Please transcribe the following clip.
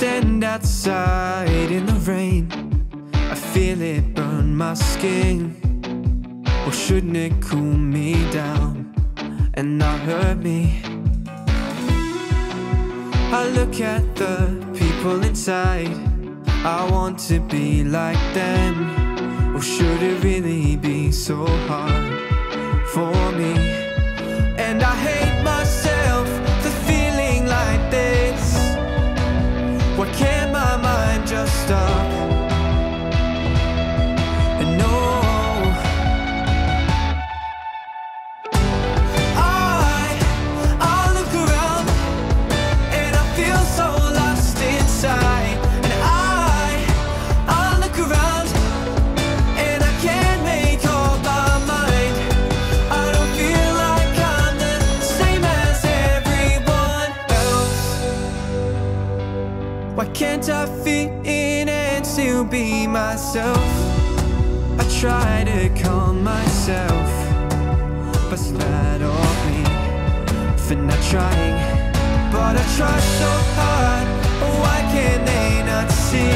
stand outside in the rain. I feel it burn my skin. Or shouldn't it cool me down And not hurt me? I look at the people inside. I want to be like them. Or should it really be so hard for me? Why can't I fit in and still be myself? I try to calm myself, but it's bad of me for not trying. But I try so hard, why can't they not see?